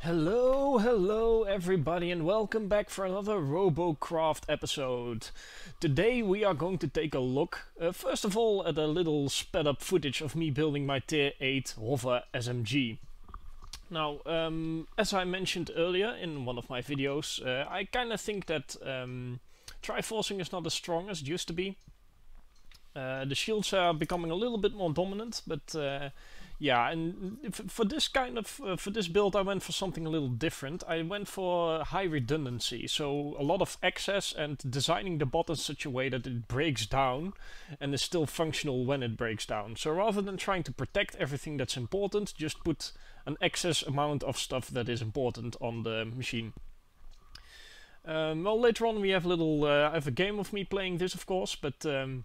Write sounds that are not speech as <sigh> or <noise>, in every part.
Hello, hello everybody and welcome back for another RoboCraft episode. Today we are going to take a look, uh, first of all at a little sped up footage of me building my Tier 8 Hover SMG. Now, um, as I mentioned earlier in one of my videos, uh, I kinda think that um, Triforcing is not as strong as it used to be. Uh, the shields are becoming a little bit more dominant, but uh, yeah, and for this kind of uh, for this build, I went for something a little different. I went for high redundancy, so a lot of access and designing the bot in such a way that it breaks down and is still functional when it breaks down. So rather than trying to protect everything that's important, just put an excess amount of stuff that is important on the machine. Um, well, later on we have a little, uh, I have a game of me playing this, of course, but um,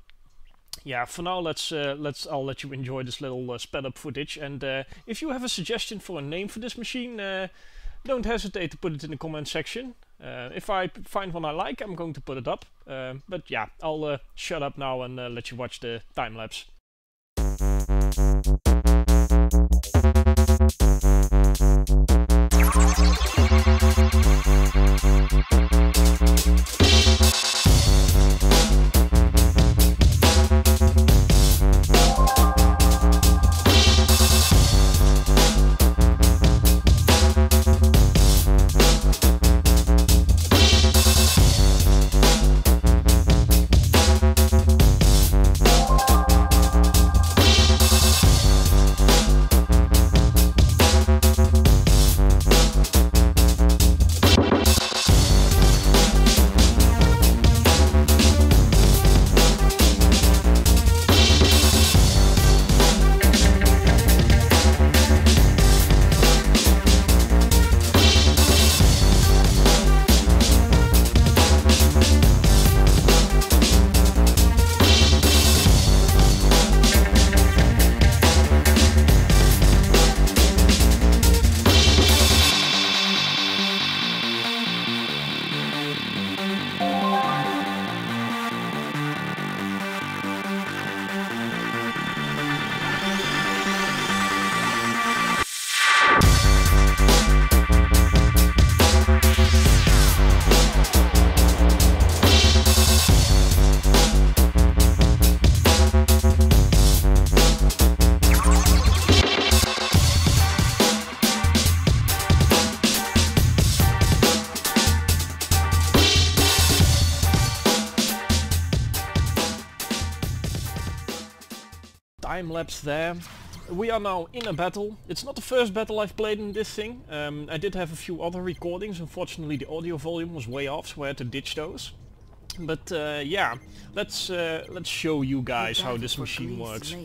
yeah, for now let's uh, let's I'll let you enjoy this little uh, sped up footage. And uh, if you have a suggestion for a name for this machine, uh, don't hesitate to put it in the comment section. Uh, if I find one I like, I'm going to put it up. Uh, but yeah, I'll shut up now and let you watch the time lapse. Time lapse there. We are now in a battle. It's not the first battle I've played in this thing. Um, I did have a few other recordings. Unfortunately the audio volume was way off, so I had to ditch those. But uh, yeah, let's uh, let's show you guys how this machine works.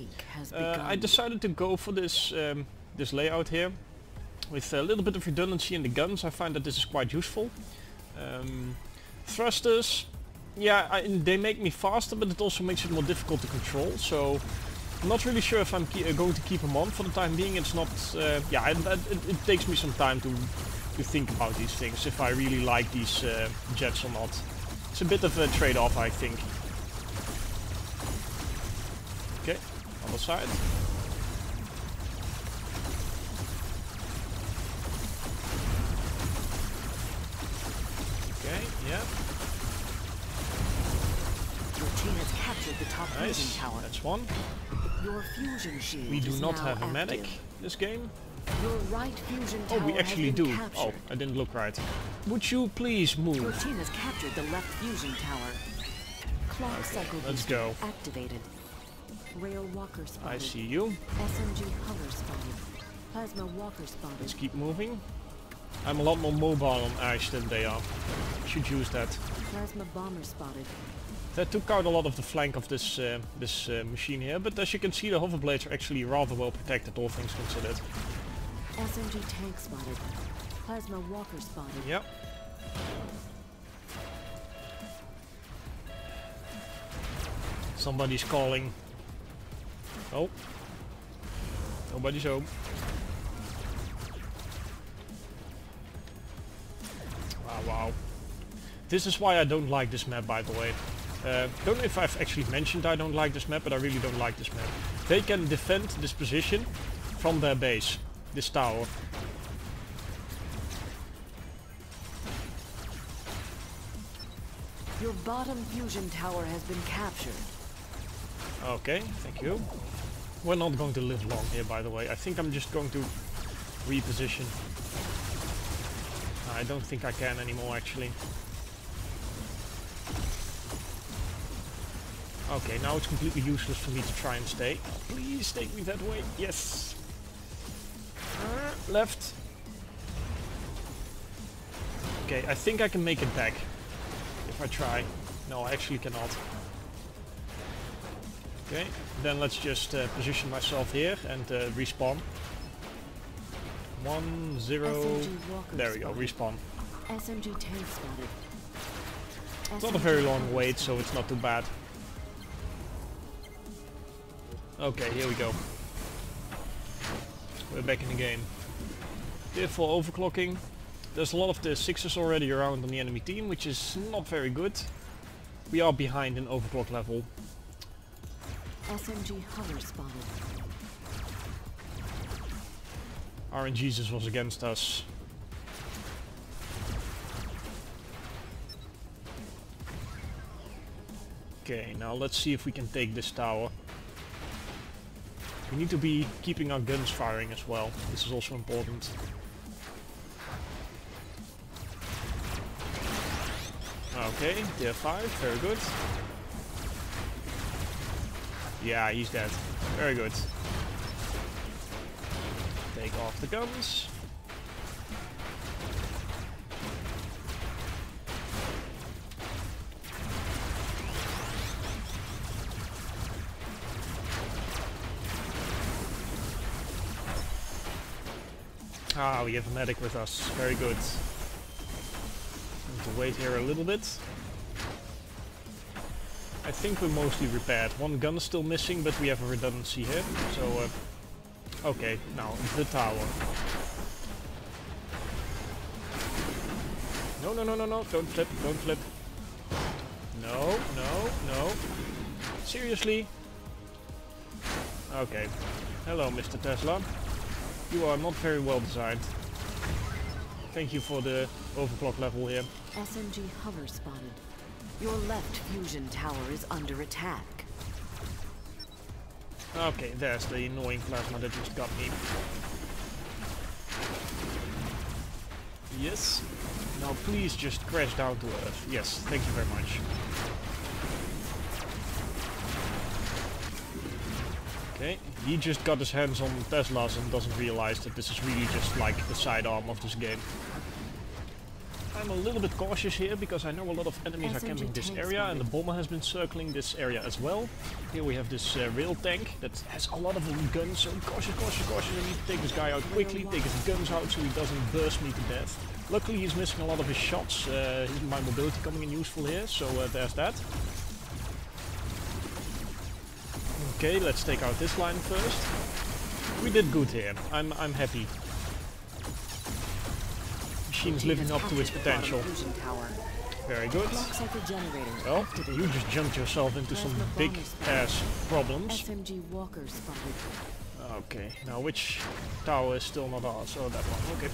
Uh, I decided to go for this um, this layout here with a little bit of redundancy in the guns. I find that this is quite useful. Um, thrusters, yeah, I, they make me faster, but it also makes it more difficult to control. So I'm not really sure if I'm uh, going to keep them on for the time being. It's not, uh, yeah, it, it, it, takes me some time to to think about these things, if I really like these uh, jets or not. It's a bit of a trade-off, I think. Okay, other side. Okay, yeah. Your team has captured the top nice. tower. That's one. Your fusion shield we do not have a medic this game. Your right fusion oh, we actually do. Oh, captured. Oh, I didn't look right. Would you please move? Your team has captured the left fusion tower. Clock okay, cycle let's go. Activated. Rail walker spotted. I see you. SMG hover spotted. Plasma walker spotted. Let's keep moving. I'm a lot more mobile on Ash than they are. Should use that. Plasma bomber spotted. That took out a lot of the flank of this uh, this uh, machine here, but as you can see the hoverblades are actually rather well protected, all things considered. SMG tank spotted. Plasma walker spotted. Yep. Somebody's calling. Oh. Nobody's home. Wow, wow. This is why I don't like this map, by the way. Uh, don't know if I've actually mentioned I don't like this map, but I really don't like this map. They can defend this position from their base, this tower. Your bottom fusion tower has been captured. Okay, thank you. We're not going to live long here, by the way. I think I'm just going to reposition. I don't think I can anymore, actually. Okay, now it's completely useless for me to try and stay. Please take me that way. Yes. Uh, left. Okay, I think I can make it back. If I try. No, I actually cannot. Okay, then let's just uh, position myself here and uh, respawn. One, zero... There we go, respawn. SMG tank spotted. It's not a very long wait, so it's not too bad. Okay, here we go. We're back in the game. Fearful overclocking. There's a lot of the sixes already around on the enemy team, which is not very good. We are behind in overclock level. SMG hover spotted. RNGesus was against us. Okay, now let's see if we can take this tower. We need to be keeping our guns firing as well. This is also important. Okay, tier 5, very good. Yeah, he's dead. Very good. Take off the guns. Ah, we have a medic with us. Very good. Need to wait here a little bit. I think we're mostly repaired. One gun is still missing, but we have a redundancy here. So, uh, okay, now the tower. No, no, no, no, no! Don't flip! Don't flip! No, no, no! Seriously? Okay. Hello, Mr. Tesla. You are not very well designed. Thank you for the overclock level here. SMG hover spotted. Your left fusion tower is under attack. Okay, there's the annoying plasma that just got me. Yes. Now please just crash down to Earth. Yes, thank you very much. Okay, he just got his hands on Teslas and doesn't realize that this is really just like the sidearm of this game. I'm a little bit cautious here because I know a lot of enemies are camping this area and the bomber has been circling this area as well. Here we have this uh, rail tank that has a lot of guns, so cautious, cautious, cautious. I need to take this guy out quickly, take his guns out so he doesn't burst me to death. Luckily he's missing a lot of his shots, uh, my mobility coming in useful here, so uh, there's that. Okay, let's take out this line first. We did good here. I'm I'm happy. Machine's living up to its captured the bottom potential. Very good. Looks like a generator. Well, you just jumped yourself into some big ass problems. SMG walker spotted. Okay, now which tower is still not ours? Oh, that one. Okay.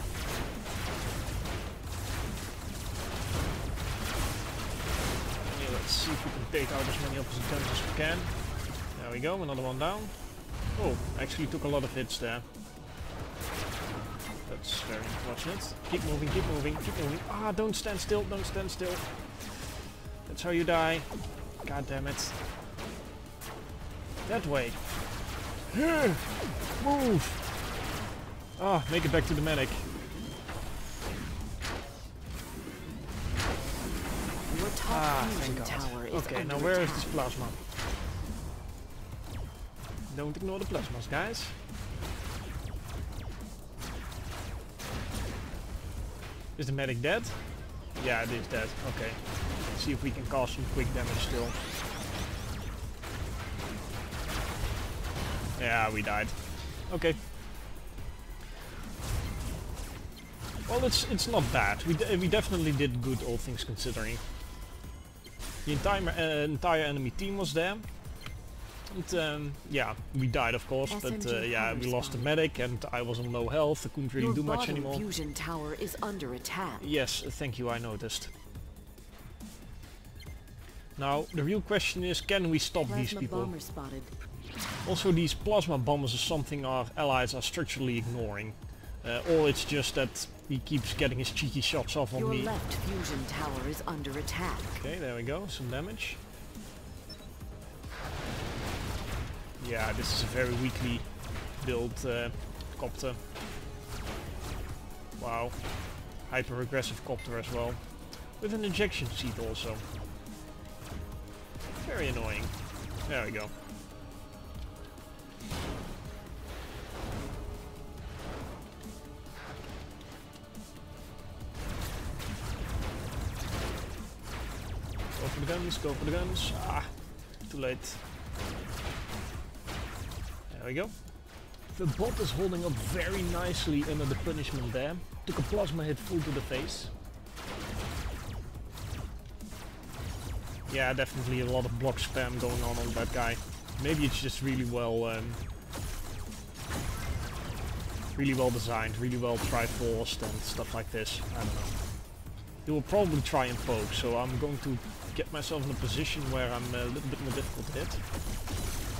Let's see if we can take out as many of his guns as we can. There we go, another one down. Oh, actually took a lot of hits there. That's very unfortunate. Keep moving, keep moving, keep moving. Ah, don't stand still, don't stand still. That's how you die. God damn it. That way. <sighs> Move! Ah, make it back to the medic. Ah, thank God. Okay, now where is this plasma? Don't ignore the plasmas, guys. Is the medic dead? Yeah, it is dead. Okay. Let's see if we can cause some quick damage still. Yeah, we died. Okay. Well, it's it's not bad. We we definitely did good, all things considering. The entire uh, entire enemy team was there. And um, yeah, we died of course, but uh, yeah, we lost the medic and I was on low health. I couldn't really Your do much anymore. fusion tower is under attack. Yes, thank you. I noticed. Now, the real question is, can we stop these people? Also, these plasma bombers is something our allies are structurally ignoring. Uh, or it's just that he keeps getting his cheeky shots off on Your me. left fusion tower is under attack. Okay, there we go, some damage. Yeah, this is a very weakly built uh, copter. Wow. Hyper aggressive copter as well. With an ejection seat also. Very annoying. There we go. Go for the guns, go for the guns. Ah, too late. There we go. The bot is holding up very nicely under the punishment there. Took a plasma hit full to the face. Yeah, definitely a lot of block spam going on on that guy. Maybe it's just really well, um, really well designed, really well triforced and stuff like this. I don't know. He will probably try and poke, so I'm going to get myself in a position where I'm a little bit more difficult to hit.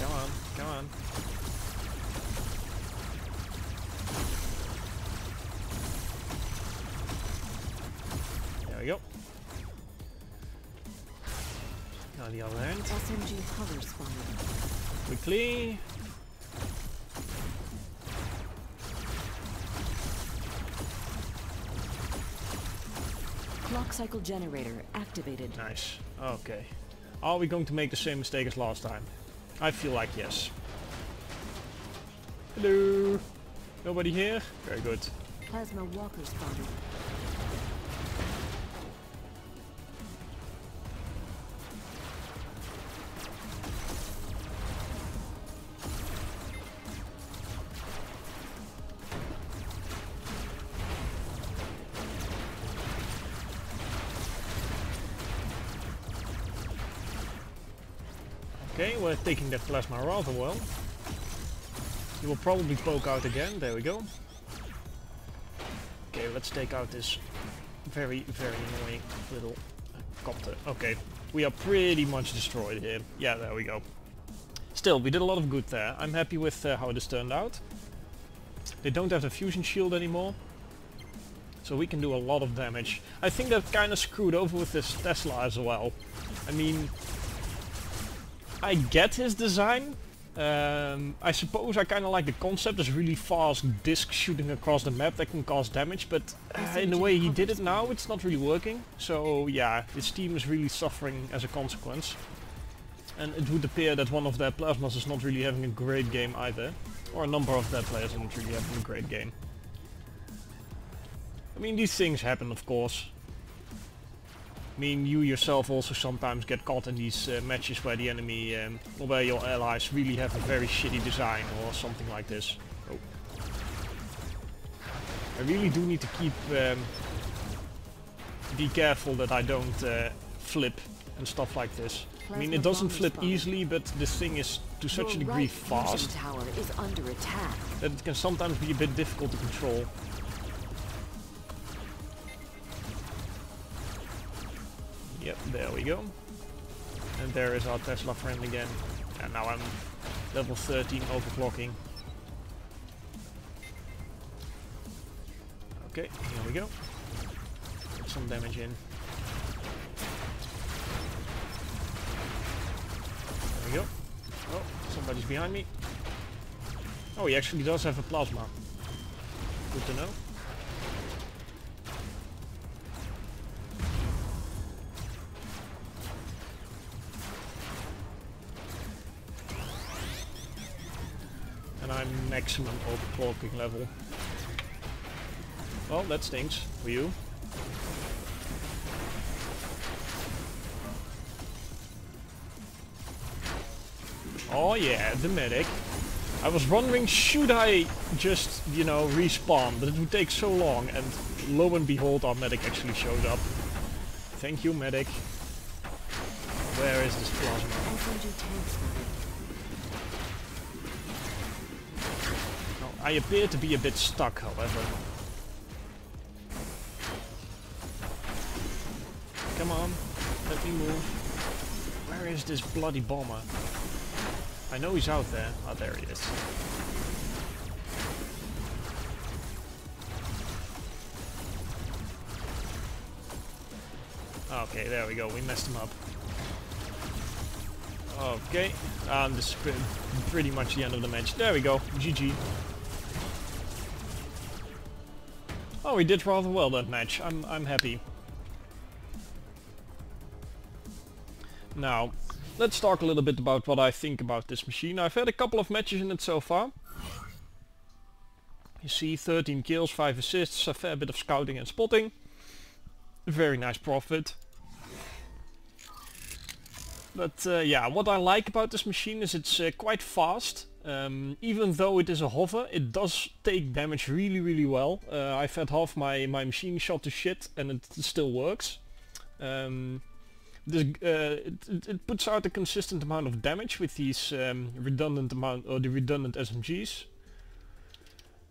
Come on, come on. There we go. Now the other end. SMG hover. Quickly. Clock cycle generator activated. Nice. Okay. Are we going to make the same mistake as last time? I feel like yes. Hello. Nobody here? Very good. Plasma walker spotted. Okay, we're taking that plasma rather well. He will probably poke out again. There we go. Okay, let's take out this very, very annoying little copter. Okay, we are pretty much destroyed here. Yeah, there we go. Still, we did a lot of good there. I'm happy with uh, how this turned out. They don't have the fusion shield anymore. So we can do a lot of damage. I think that kind of screwed over with this Tesla as well. I mean, I get his design. Um, I suppose I kind of like the concept. There's really fast disc shooting across the map that can cause damage, but uh, in the way he did it now, it's not really working. So yeah, his team is really suffering as a consequence. And it would appear that one of their plasmas is not really having a great game either. Or a number of their players are not really having a great game. I mean, these things happen, of course. I mean, you yourself also sometimes get caught in these uh, matches where the enemy, um, or where your allies really have a very shitty design or something like this. Oh. I really do need to keep, um, be careful that I don't uh, flip and stuff like this. I mean, it doesn't flip easily, but this thing is to such a degree fast tower is under attack. that it can sometimes be a bit difficult to control. We go. And there is our Tesla friend again. And now I'm level 13 overclocking. Okay, here we go. Some damage in. There we go. Oh, somebody's behind me. Oh, he actually does have a plasma. Good to know. Maximum overclocking level. Well, that stinks for you. Oh yeah, the medic. I was wondering, should I just, you know, respawn? But it would take so long, and lo and behold, our medic actually showed up. Thank you, medic. Where is this plasma? I appear to be a bit stuck, however. Come on, let me move. Where is this bloody bomber? I know he's out there. Oh, there he is. Okay, there we go. We messed him up. Okay, and this is pretty much the end of the match. There we go. GG. Oh, we did rather well that match. I'm I'm happy. Now, let's talk a little bit about what I think about this machine. I've had a couple of matches in it so far. You see 13 kills, 5 assists, a fair bit of scouting and spotting. Very nice profit. But uh, yeah, what I like about this machine is it's uh, quite fast. Um, even though it is a hover, it does take damage really, really well. Uh, I've had half my, my machine shot to shit and it still works. Um, this, uh, it, it, puts out a consistent amount of damage with these um, redundant amount or the redundant SMGs.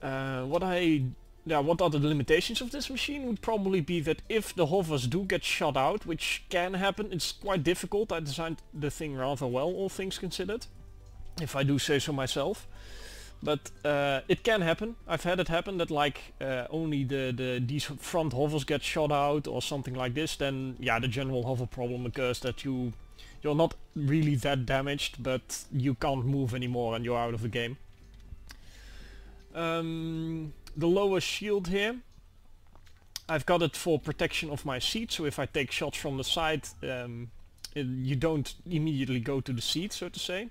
Uh, what I yeah, what are the limitations of this machine would probably be that if the hovers do get shot out, which can happen, it's quite difficult. I designed the thing rather well, all things considered, if I do say so myself. But uh, it can happen. I've had it happen that like uh, only the, the these front hovers get shot out or something like this. Then yeah, the general hover problem occurs that you you're not really that damaged, but you can't move anymore and you're out of the game. Um, the lower shield here, I've got it for protection of my seat. So if I take shots from the side, um, it, you don't immediately go to the seat, so to say.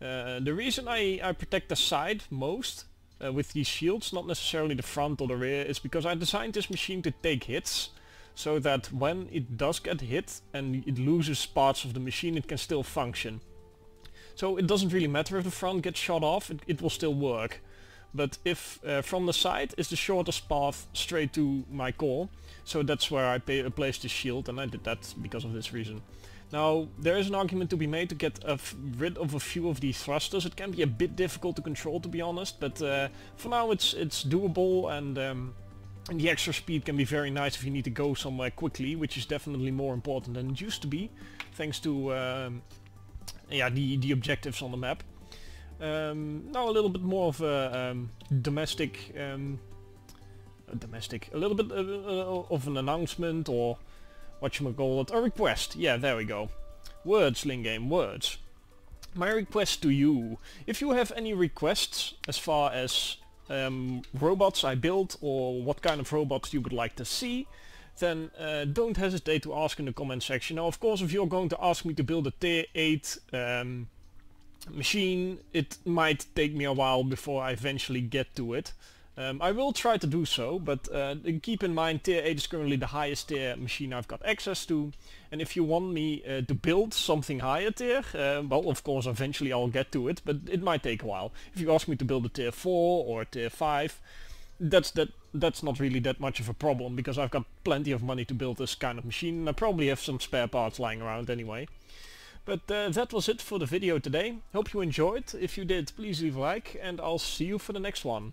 Uh, the reason I, I protect the side most uh, with these shields, not necessarily the front or the rear, is because I designed this machine to take hits so that when it does get hit and it loses parts of the machine it can still function. So it doesn't really matter if the front gets shot off, it, it will still work. But if uh, from the side is the shortest path straight to my core, so that's where I placed the shield and I did that because of this reason. Now, there is an argument to be made to get rid of a few of these thrusters. It can be a bit difficult to control, to be honest, but uh, for now it's it's doable and, um, and the extra speed can be very nice if you need to go somewhere quickly, which is definitely more important than it used to be, thanks to um, yeah the the objectives on the map. Um, now a little bit more of a um, domestic, um, domestic, a little bit uh, uh, of an announcement or what you call it, a request. Yeah, there we go. Words, Lingame, words. My request to you, if you have any requests as far as um, robots I build or what kind of robots you would like to see, then uh, don't hesitate to ask in the comment section. Now, of course, if you're going to ask me to build a tier 8 um, machine, it might take me a while before I eventually get to it. Um, I will try to do so, but uh, keep in mind tier 8 is currently the highest tier machine I've got access to. And if you want me uh, to build something higher tier, uh, well of course eventually I'll get to it, but it might take a while. If you ask me to build a tier 4 or a tier 5, that's that that's not really that much of a problem because I've got plenty of money to build this kind of machine and I probably have some spare parts lying around anyway. But uh, that was it for the video today. Hope you enjoyed. If you did, please leave a like and I'll see you for the next one.